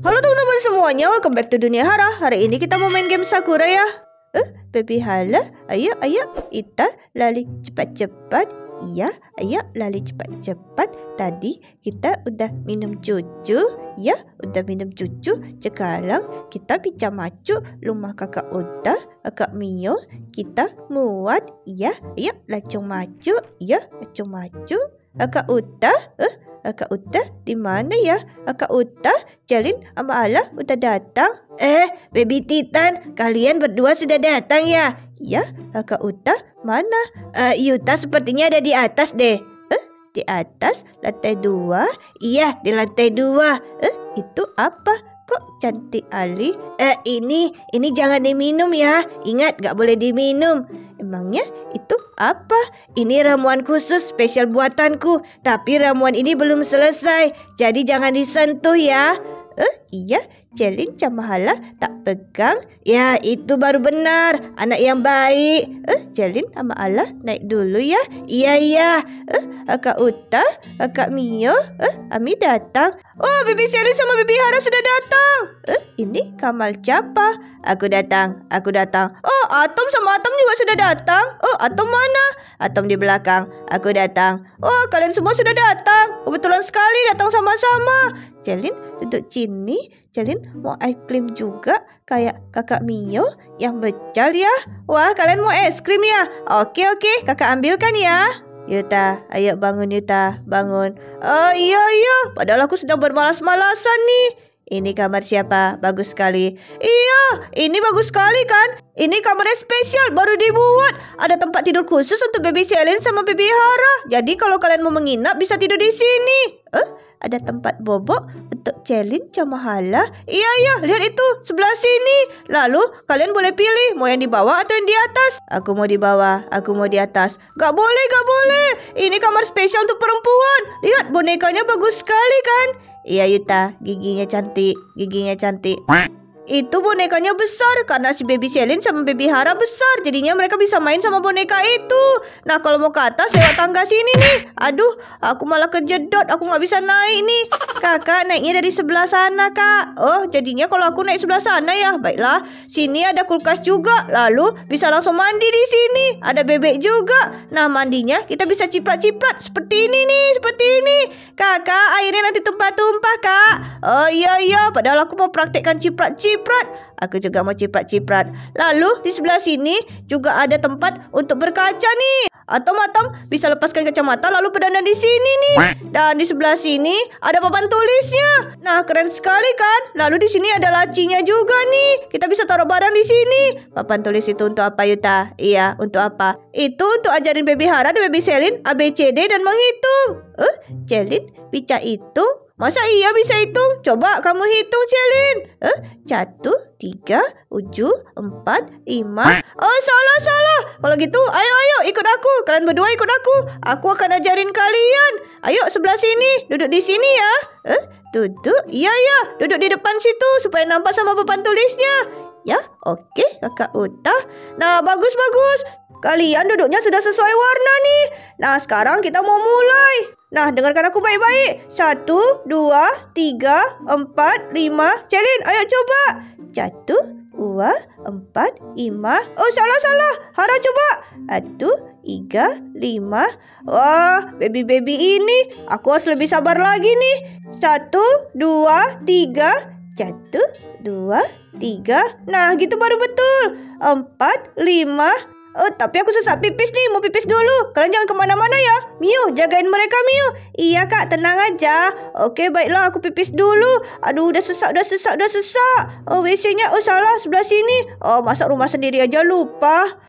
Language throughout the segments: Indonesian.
Halo teman-teman semuanya, welcome back to Dunia Hara. Hari ini kita mau main game Sakura ya. Eh, baby Hala, ayo, ayo, kita lari cepat-cepat. Iya, ayo lari cepat-cepat. Tadi kita udah minum cucu, ya, udah minum cucu. Sekarang kita bisa masuk rumah kakak Uda, kakak Mio. Kita muat, ya, ayo langsung maju, ya, langsung maju. Kakak Uda, eh, Kakak Uta di mana ya? Kakak Uta, Jalin sama Ala udah datang. Eh, Baby Titan, kalian berdua sudah datang ya? Ya, Kakak Uta, mana? Uh, Yuta sepertinya ada di atas deh. Eh, di atas? Lantai dua? Iya, di lantai dua. Eh, itu apa? Kok cantik Ali? Eh, ini, ini jangan diminum ya. Ingat, gak boleh diminum. Emangnya itu apa? Ini ramuan khusus spesial buatanku. Tapi ramuan ini belum selesai. Jadi jangan disentuh ya. Eh, iya, Celin Camahala tak pegang. Ya, itu baru benar. Anak yang baik. Eh, Celin sama Allah naik dulu ya. Iya, iya. Eh, Kakak Uta, Kakak Mio, eh, Ami datang. Oh, Bibi Celin sama Bibi Hara sudah datang. Eh, ini Kamal Capa. Aku datang, aku datang. Oh, Atom sama Atom juga sudah datang. Oh, Atom mana? Atom di belakang. Aku datang. Oh, kalian semua sudah datang. Kebetulan sekali datang sama-sama. Celin duduk sini. Celin mau es krim juga kayak kakak Mio yang becal ya. Wah, kalian mau es krim ya? Oke, oke. Kakak ambilkan ya. Yuta, ayo bangun Yuta, bangun. Oh iya iya, padahal aku sedang bermalas-malasan nih. Ini kamar siapa? Bagus sekali. Iya, ini bagus sekali kan? Ini kamarnya spesial, baru dibuat. Ada tempat tidur khusus untuk baby Selin sama baby Hara. Jadi kalau kalian mau menginap bisa tidur di sini. Eh, ada tempat bobok untuk Celin sama Hala. Iya, iya, lihat itu, sebelah sini. Lalu kalian boleh pilih mau yang di bawah atau yang di atas. Aku mau di bawah, aku mau di atas. Gak boleh, gak boleh. Ini kamar spesial untuk perempuan. Lihat, bonekanya bagus sekali kan? Iya Yuta, giginya cantik, giginya cantik. Itu bonekanya besar karena si baby Selin sama baby Hara besar. Jadinya mereka bisa main sama boneka itu. Nah kalau mau ke atas lewat tangga sini nih. Aduh, aku malah kejedot. Aku nggak bisa naik nih. Kakak naiknya dari sebelah sana kak. Oh jadinya kalau aku naik sebelah sana ya. Baiklah, sini ada kulkas juga. Lalu bisa langsung mandi di sini. Ada bebek juga. Nah mandinya kita bisa ciprat-ciprat seperti ini nih, seperti ini. Kakak airnya nanti tumpah-tumpah kak. Oh iya iya. Padahal aku mau praktekkan ciprat-ciprat ciprat. Aku juga mau ciprat-ciprat. Lalu di sebelah sini juga ada tempat untuk berkaca nih. Atau matam bisa lepaskan kacamata lalu berdandan di sini nih. Dan di sebelah sini ada papan tulisnya. Nah, keren sekali kan? Lalu di sini ada lacinya juga nih. Kita bisa taruh barang di sini. Papan tulis itu untuk apa Yuta? Iya, untuk apa? Itu untuk ajarin baby Hara dan baby Selin ABCD dan menghitung. Eh, Selin bisa itu? Masa iya bisa hitung? Coba kamu hitung, Celin. Eh, satu, tiga, tujuh, empat, lima. Oh, salah, salah. Kalau gitu, ayo, ayo, ikut aku. Kalian berdua ikut aku. Aku akan ajarin kalian. Ayo, sebelah sini. Duduk di sini ya. Eh, duduk. Iya, iya. Duduk di depan situ supaya nampak sama papan tulisnya. Ya, oke, kakak Uta. Nah, bagus, bagus. Kalian duduknya sudah sesuai warna nih. Nah, sekarang kita mau mulai. Nah, dengarkan aku baik-baik. Satu, dua, tiga, empat, lima. Celin, ayo coba. Satu, dua, empat, lima. Oh, salah-salah. Hara coba. Satu, tiga, lima. Wah, baby-baby ini. Aku harus lebih sabar lagi nih. Satu, dua, tiga. Satu, dua, tiga. Nah, gitu baru betul. Empat, lima, Oh, tapi aku sesak pipis nih, mau pipis dulu. Kalian jangan ke mana-mana ya. Miu, jagain mereka, Miu. Iya, Kak, tenang aja. Oke, baiklah, aku pipis dulu. Aduh, udah sesak, udah sesak, udah sesak. Oh, WC-nya, oh salah, sebelah sini. Oh, masak rumah sendiri aja lupa.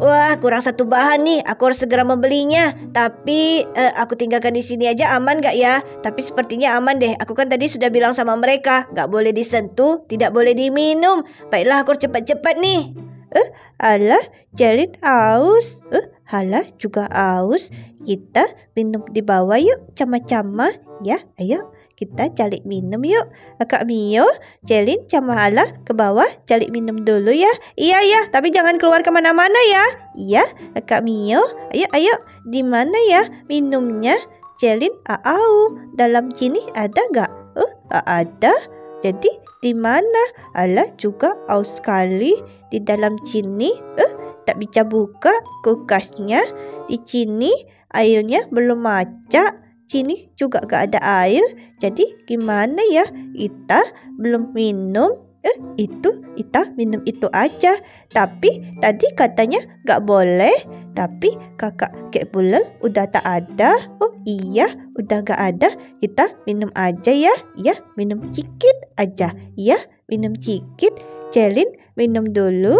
Wah, kurang satu bahan nih. Aku harus segera membelinya. Tapi uh, aku tinggalkan di sini aja aman gak ya? Tapi sepertinya aman deh. Aku kan tadi sudah bilang sama mereka, gak boleh disentuh, tidak boleh diminum. Baiklah, aku cepat-cepat nih. Eh, alah, Jalin aus. Eh, halah juga aus. Kita minum di bawah yuk, cama-cama. Ya, ayo. Kita calik minum yuk. Kak Mio, Jalin sama Halah ke bawah calik minum dulu ya. Iya ya, tapi jangan keluar ke mana-mana ya. Iya, Kak Mio. Ayo, ayo. Di mana ya minumnya? Jalin, au. Dalam sini ada gak? Uh, ada. Jadi di mana? Alah juga aus sekali di dalam sini. Eh, tak bisa buka kulkasnya. Di sini airnya belum macak. Sini juga gak ada air. Jadi gimana ya? Ita belum minum Eh, itu Ita minum itu aja. Tapi tadi katanya gak boleh. Tapi kakak kek bulel udah tak ada. Oh iya, udah gak ada. Kita minum aja ya. Ya, minum cikit aja. Ya, minum cikit. Celin minum dulu.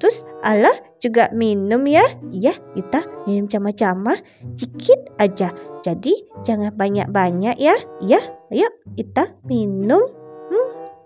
Terus Allah juga minum ya. Ya, kita minum sama-sama. Cikit aja. Jadi jangan banyak-banyak ya. Ya, ayo kita minum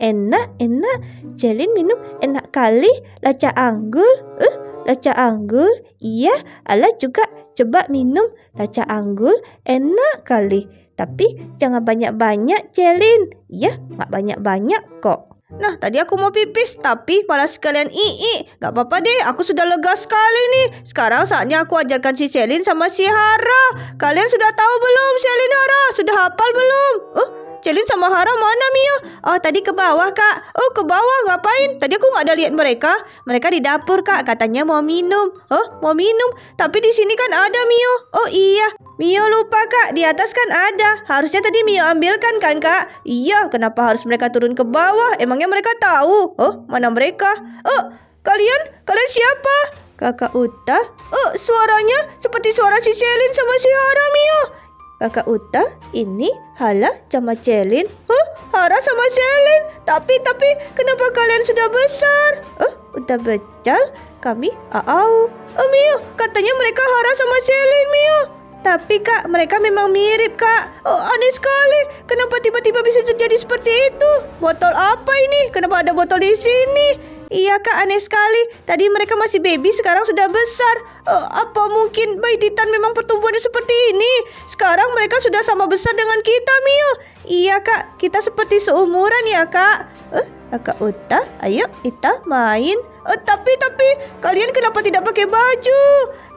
enak enak Celin minum enak kali laca anggur eh uh, laca anggur iya ala juga coba minum laca anggur enak kali tapi jangan banyak-banyak Celin ya nggak banyak-banyak kok Nah, tadi aku mau pipis, tapi malah sekalian ii. Gak apa-apa deh, aku sudah lega sekali nih. Sekarang saatnya aku ajarkan si Selin sama si Hara. Kalian sudah tahu belum Selin Hara? Sudah hafal belum? Uh, Celin sama Hara mana Mio? Oh tadi ke bawah kak. Oh ke bawah ngapain? Tadi aku nggak ada lihat mereka. Mereka di dapur kak. Katanya mau minum. Oh mau minum. Tapi di sini kan ada Mio. Oh iya. Mio lupa kak. Di atas kan ada. Harusnya tadi Mio ambilkan kan kak? Iya. Kenapa harus mereka turun ke bawah? Emangnya mereka tahu? Oh mana mereka? Oh kalian? Kalian siapa? Kakak Uta? Oh, suaranya seperti suara si Celin sama si Hara, Mio. Kakak Uta, ini Hala sama Celin. Huh? Hara sama Celin? Tapi, tapi, kenapa kalian sudah besar? Oh, udah becal? Kami, au. Oh, Mio, katanya mereka Hara sama Celin, Mio. Tapi kak, mereka memang mirip kak. Oh, aneh sekali. Kenapa tiba-tiba bisa terjadi seperti itu? Botol apa ini? Kenapa ada botol di sini? Iya kak aneh sekali Tadi mereka masih baby sekarang sudah besar uh, Apa mungkin bayi Titan memang pertumbuhannya seperti ini Sekarang mereka sudah sama besar dengan kita Mio Iya kak kita seperti seumuran ya kak uh, Kakak Uta ayo kita main uh, Tapi tapi kalian kenapa tidak pakai baju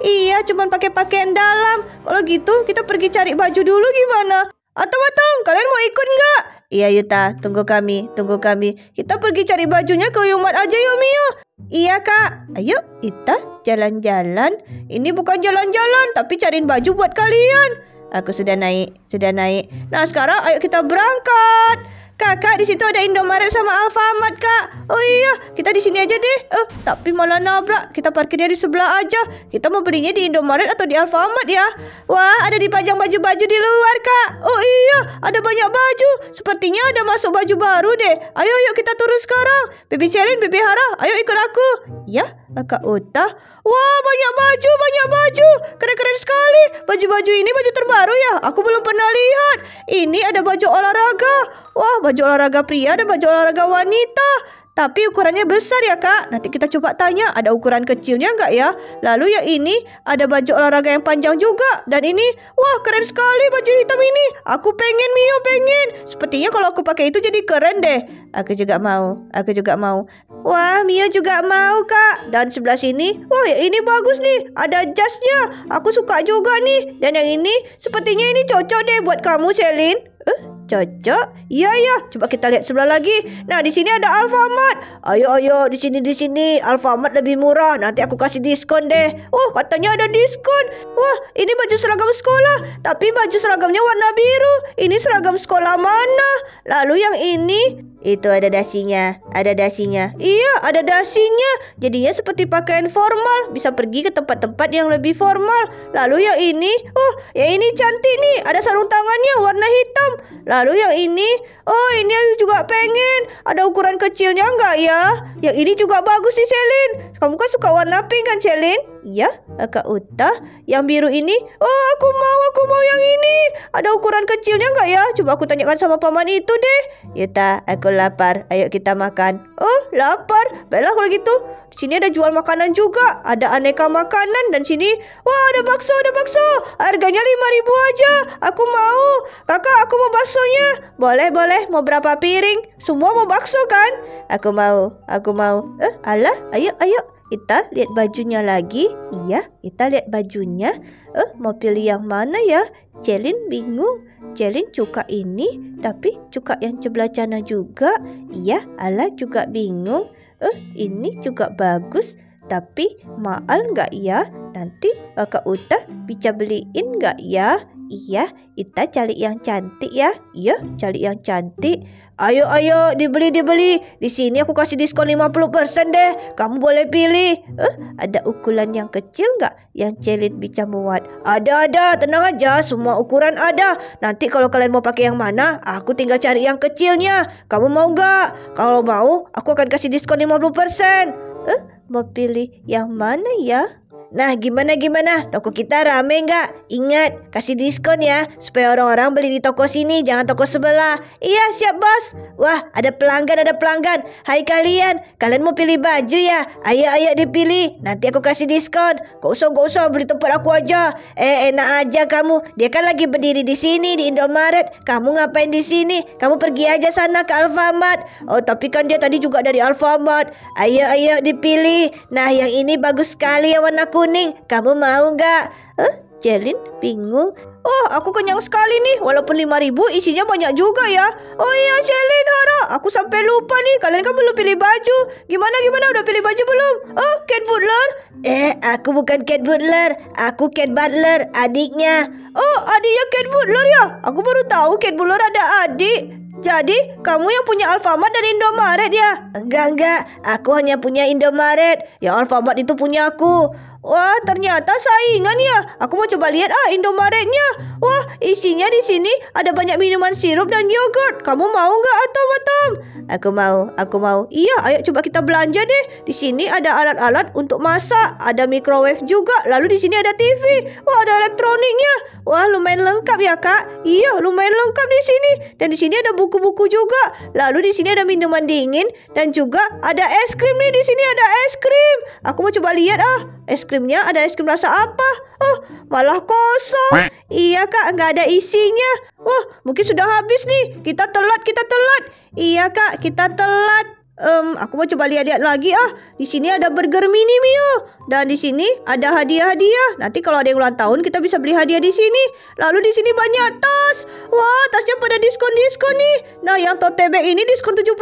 Iya cuman pakai pakaian dalam Kalau gitu kita pergi cari baju dulu gimana Atau atau kalian mau ikut nggak Iya Yuta, tunggu kami, tunggu kami. Kita pergi cari bajunya ke Yumat aja yuk Mio. Iya kak, ayo kita jalan-jalan. Ini bukan jalan-jalan, tapi cariin baju buat kalian. Aku sudah naik, sudah naik. Nah sekarang ayo kita berangkat. Kakak di situ ada Indomaret sama Alfamart kak. Oh iya, kita di sini aja deh. Eh, tapi malah nabrak. Kita parkirnya di sebelah aja. Kita mau belinya di Indomaret atau di Alfamart ya? Wah, ada dipajang baju-baju di luar kak. Oh iya, ada banyak baju. Sepertinya ada masuk baju baru deh. Ayo, yuk kita turun sekarang. Bibi Celine, Bibi Hara, ayo ikut aku. Ya, Kakak Uta. Wah, banyak baju, banyak baju. Keren-keren sekali. Baju-baju ini baju terbaru ya? Aku belum pernah lihat. Ini ada baju olahraga. Wah, baju olahraga pria dan baju olahraga wanita. Tapi ukurannya besar ya kak. Nanti kita coba tanya ada ukuran kecilnya nggak ya? Lalu yang ini ada baju olahraga yang panjang juga. Dan ini wah keren sekali baju hitam ini. Aku pengen Mio pengen. Sepertinya kalau aku pakai itu jadi keren deh. Aku juga mau Aku juga mau. Wah Mio juga mau kak. Dan sebelah sini Wah yang ini bagus nih. Ada jasnya. Aku suka juga nih. Dan yang ini Sepertinya ini cocok deh buat kamu Selin Eh Cocok? Iya ya, coba kita lihat sebelah lagi. Nah, di sini ada Alfamart. Ayo ayo, di sini di sini Alfamart lebih murah. Nanti aku kasih diskon deh. Oh, katanya ada diskon. Wah, ini baju seragam sekolah, tapi baju seragamnya warna biru. Ini seragam sekolah mana? Lalu yang ini itu ada dasinya, ada dasinya. Iya, ada dasinya. Jadinya seperti pakaian formal, bisa pergi ke tempat-tempat yang lebih formal. Lalu yang ini, oh, yang ini cantik nih, ada sarung tangannya warna hitam. Lalu yang ini, oh, ini juga pengen. Ada ukuran kecilnya enggak ya? Yang ini juga bagus nih, Selin. Kamu kan suka warna pink kan, Selin? Iya, Kak Uta. Yang biru ini, oh, aku mau, aku mau yang ini. Ada ukuran kecilnya enggak ya? Coba aku tanyakan sama paman itu deh. Yuta, aku lapar. Ayo kita makan. Oh, lapar. Baiklah kalau gitu. Di sini ada jual makanan juga. Ada aneka makanan dan sini, wah ada bakso, ada bakso. Harganya lima ribu aja. Aku mau. Kakak, aku mau baksonya. Boleh, boleh. Mau berapa piring? Semua mau bakso kan? Aku mau. Aku mau. Eh, alah. Ayo, ayo. Ita lihat bajunya lagi. Iya, Ita lihat bajunya. Eh, mau pilih yang mana ya? Celin bingung. Celin cuka ini, tapi cuka yang sebelah sana juga. Iya, Ala juga bingung. Eh, ini juga bagus. Tapi mahal nggak ya? Nanti kakak Uta bisa beliin nggak ya? Iya, kita cari yang cantik ya. Iya, cari yang cantik. Ayo, ayo, dibeli, dibeli. Di sini aku kasih diskon 50% deh. Kamu boleh pilih. Eh, ada ukuran yang kecil nggak yang Celin bisa muat? Ada, ada. Tenang aja, semua ukuran ada. Nanti kalau kalian mau pakai yang mana, aku tinggal cari yang kecilnya. Kamu mau nggak? Kalau mau, aku akan kasih diskon 50%. Eh, mau pilih yang mana ya? Nah, gimana gimana? Toko kita rame nggak? Ingat, kasih diskon ya, supaya orang-orang beli di toko sini, jangan toko sebelah. Iya, siap bos. Wah, ada pelanggan, ada pelanggan. Hai kalian, kalian mau pilih baju ya? Ayo, ayo dipilih. Nanti aku kasih diskon. Gak usah, gak usah beli tempat aku aja. Eh, enak aja kamu. Dia kan lagi berdiri di sini di Indomaret. Kamu ngapain di sini? Kamu pergi aja sana ke Alfamart. Oh, tapi kan dia tadi juga dari Alfamart. Ayo, ayo dipilih. Nah, yang ini bagus sekali ya warna kuning. Kamu mau nggak? Huh? Jelin bingung. Oh, aku kenyang sekali nih. Walaupun 5000 isinya banyak juga ya. Oh iya, Jelin, Hara. Aku sampai lupa nih. Kalian kan belum pilih baju. Gimana, gimana? Udah pilih baju belum? Oh, Cat Butler. Eh, aku bukan Cat Butler. Aku Cat Butler, adiknya. Oh, adiknya Cat Butler ya? Aku baru tahu Cat Butler ada adik. Jadi, kamu yang punya Alfamart dan Indomaret ya? Enggak, enggak. Aku hanya punya Indomaret. Yang Alfamart itu punya aku. Wah, ternyata saingan ya. Aku mau coba lihat ah Indomaretnya. Wah, isinya di sini ada banyak minuman sirup dan yogurt. Kamu mau nggak atau Atom? Aku mau, aku mau. Iya, ayo coba kita belanja deh. Di sini ada alat-alat untuk masak, ada microwave juga. Lalu di sini ada TV. Wah, ada elektroniknya. Wah, lumayan lengkap ya, Kak. Iya, lumayan lengkap di sini. Dan di sini ada buku-buku juga. Lalu di sini ada minuman dingin dan juga ada es krim nih. Di sini ada es krim. Aku mau coba lihat ah. Es krimnya ada es krim rasa apa? Oh, malah kosong. Iya, Kak, nggak ada isinya. Wah, mungkin sudah habis nih. Kita telat, kita telat. Iya, Kak, kita telat. Um, aku mau coba lihat-lihat lagi ah. Di sini ada burger mini Mio dan di sini ada hadiah-hadiah. Nanti kalau ada yang ulang tahun kita bisa beli hadiah di sini. Lalu di sini banyak tas. Wah, tasnya pada diskon-diskon nih. Nah, yang tote bag ini diskon 70%.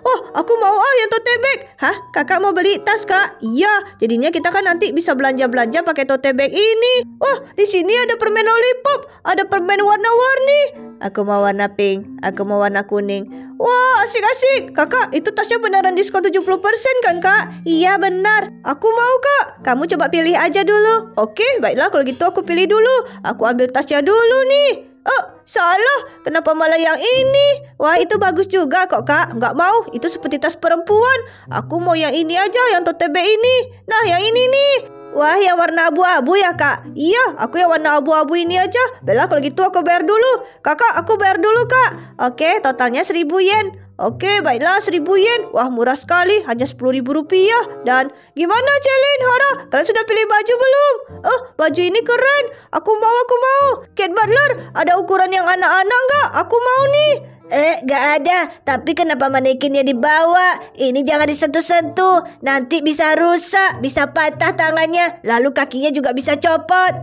Oh, aku mau ah yang tote bag. Hah? Kakak mau beli tas, Kak? Iya. Jadinya kita kan nanti bisa belanja-belanja pakai tote bag ini. Oh, di sini ada permen lollipop, ada permen warna-warni. Aku mau warna pink, aku mau warna kuning. Wah, asik-asik. Kakak, itu tasnya beneran diskon 70% kan, Kak? Iya, benar. Aku mau, Kak. Kamu coba pilih aja dulu. Oke, baiklah kalau gitu aku pilih dulu. Aku ambil tasnya dulu nih. Oh, salah. Kenapa malah yang ini? Wah, itu bagus juga kok, Kak. Nggak mau. Itu seperti tas perempuan. Aku mau yang ini aja, yang tote bag ini. Nah, yang ini nih. Wah, yang warna abu-abu ya, Kak? Iya, aku yang warna abu-abu ini aja. Bella, kalau gitu aku bayar dulu. Kakak, aku bayar dulu, Kak. Oke, totalnya seribu yen. Oke, baiklah seribu yen. Wah, murah sekali. Hanya sepuluh ribu rupiah. Dan gimana, Celin, Hara? Kalian sudah pilih baju belum? Oh, baju ini keren. Aku mau, aku mau. Kate Butler, ada ukuran yang anak-anak nggak? Aku mau nih. Eh, gak ada. Tapi kenapa manekinnya dibawa? Ini jangan disentuh-sentuh. Nanti bisa rusak, bisa patah tangannya. Lalu kakinya juga bisa copot.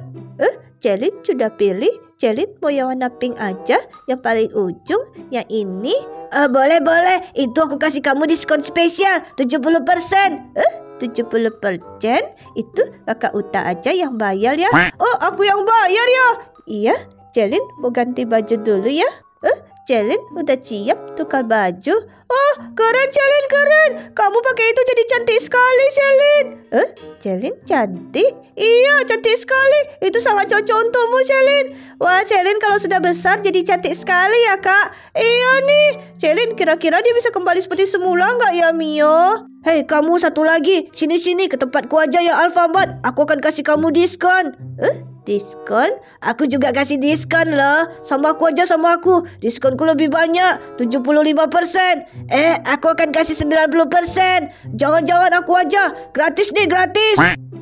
Eh, Celin sudah pilih. Celin mau yang warna pink aja. Yang paling ujung. Yang ini. Eh, boleh, boleh. Itu aku kasih kamu diskon spesial. 70%. Eh, 70%? Itu kakak Uta aja yang bayar ya. Oh, aku yang bayar ya. Iya, Celin mau ganti baju dulu ya. Eh, Celin udah siap tukar baju. Oh, keren Celin, keren. Kamu pakai itu jadi cantik sekali, Celin. Eh, Celin cantik? Iya, cantik sekali. Itu sangat cocok untukmu, Celin. Wah, Celin kalau sudah besar jadi cantik sekali ya, Kak. Iya nih. Celin, kira-kira dia bisa kembali seperti semula nggak ya, Mio? Hei, kamu satu lagi. Sini-sini ke tempatku aja ya, Alfamart. Aku akan kasih kamu diskon. Eh, Diskon? Aku juga kasih diskon loh. Sama aku aja sama aku. Diskonku lebih banyak. 75%. Eh, aku akan kasih 90%. Jangan-jangan aku aja. Gratis nih, gratis.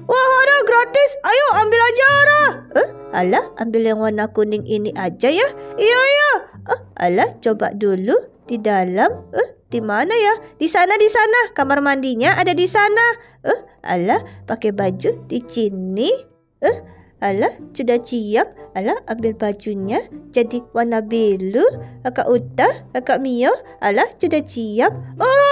Wah, Hara, gratis. Ayo, ambil aja, Hara. Eh, alah, ambil yang warna kuning ini aja ya. Iya, iya. Eh, alah, coba dulu di dalam. Eh, di mana ya? Di sana, di sana. Kamar mandinya ada di sana. Eh, alah, pakai baju di sini. Eh, alah, sudah siap. Alah, ambil bajunya jadi warna biru. Kakak Uta, kakak Mio. Alah, sudah siap. Oh!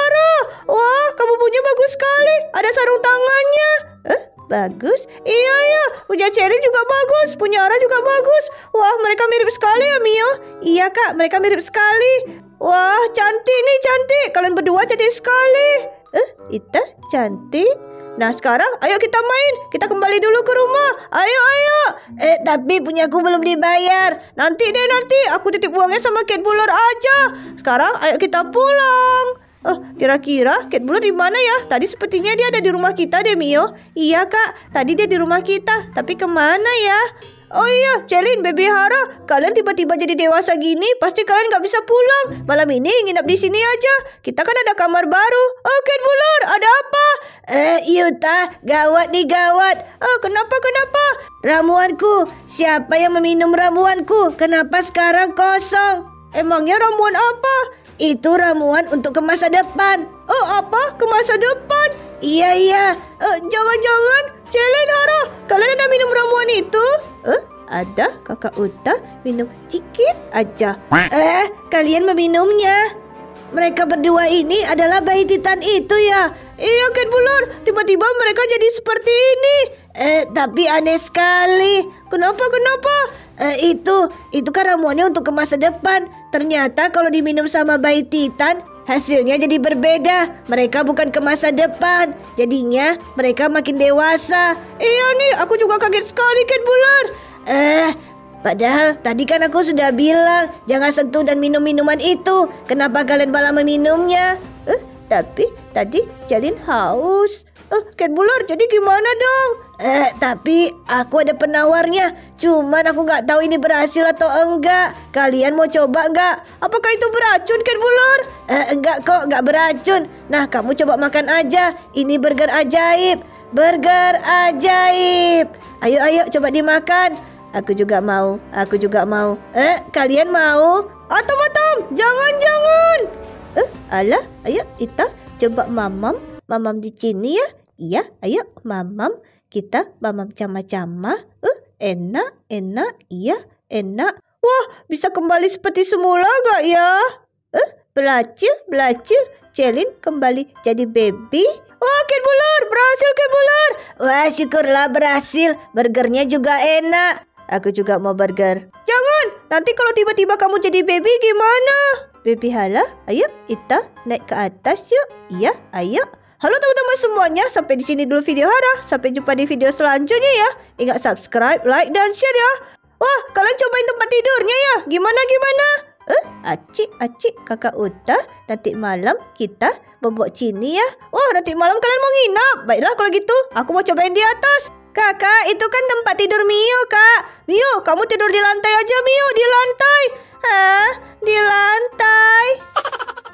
Wah, kamu punya bagus sekali. Ada sarung tangannya. Eh, bagus. Iya, iya. Punya Cherry juga bagus. Punya Ara juga bagus. Wah, mereka mirip sekali ya, Mio. Iya, Kak. Mereka mirip sekali. Wah, cantik nih, cantik. Kalian berdua cantik sekali. Eh, Ita cantik. Nah, sekarang ayo kita main. Kita kembali dulu ke rumah. Ayo, ayo. Eh, tapi punya aku belum dibayar. Nanti deh, nanti. Aku titip uangnya sama Kate Buller aja. Sekarang ayo kita pulang. Oh, kira-kira Kate Buller di mana ya? Tadi sepertinya dia ada di rumah kita deh, Mio. Iya, Kak. Tadi dia di rumah kita. Tapi ke mana ya? Oh iya, Celin, Baby Hara, kalian tiba-tiba jadi dewasa gini, pasti kalian gak bisa pulang. Malam ini nginap di sini aja. Kita kan ada kamar baru. Oh, Ken Bulur, ada apa? Eh, Yuta, gawat nih gawat. Oh, kenapa, kenapa? Ramuanku, siapa yang meminum ramuanku? Kenapa sekarang kosong? Emangnya ramuan apa? Itu ramuan untuk ke masa depan. Oh, apa? Ke masa depan? Iya, iya. Uh, jangan-jangan, Celin Hara, kalian ada minum ramuan itu? Eh, ada kakak Uta minum sedikit aja. Eh, kalian meminumnya? Mereka berdua ini adalah bayi titan itu ya? Iya, Ken Bulur. Tiba-tiba mereka jadi seperti ini. Eh, tapi aneh sekali. Kenapa, kenapa? Eh, itu, itu kan ramuannya untuk ke masa depan. Ternyata kalau diminum sama bayi titan, hasilnya jadi berbeda. Mereka bukan ke masa depan. Jadinya mereka makin dewasa. Iya nih, aku juga kaget sekali Ken Bular. Eh, Padahal tadi kan aku sudah bilang jangan sentuh dan minum minuman itu. Kenapa kalian malah meminumnya? Eh, tapi tadi Jalin haus. Eh, Ken Bular, jadi gimana dong? Eh, tapi aku ada penawarnya. Cuman aku nggak tahu ini berhasil atau enggak. Kalian mau coba enggak? Apakah itu beracun, Ken Bular? Eh, enggak kok, enggak beracun. Nah, kamu coba makan aja. Ini burger ajaib. Burger ajaib. Ayo, ayo, coba dimakan. Aku juga mau, aku juga mau. Eh, kalian mau? Atom, atom, jangan, jangan. Eh, alah, ayo kita coba mamam, mamam di sini ya. Iya, ayo mamam. Kita mamam cama-cama. Eh, enak, enak, iya, enak. Wah, bisa kembali seperti semula gak ya? Eh, belacil, belacil. Celin kembali jadi baby. Wah, Kid berhasil Kid. Wah, syukurlah berhasil. Burgernya juga enak. Aku juga mau burger. Jangan, nanti kalau tiba-tiba kamu jadi baby gimana? Baby hala, ayo kita naik ke atas yuk. Iya, ayo. Halo teman-teman semuanya, sampai di sini dulu video Hara. Sampai jumpa di video selanjutnya ya. Ingat subscribe, like, dan share ya. Wah, kalian cobain tempat tidurnya ya. Gimana, gimana? Eh, acik, acik, kakak Uta. Nanti malam kita membuat cini ya. Wah, nanti malam kalian mau nginap. Baiklah kalau gitu, aku mau cobain di atas. Kakak, itu kan tempat tidur Mio, Kak. Mio, kamu tidur di lantai aja, Mio, di lantai. Hah? Di lantai?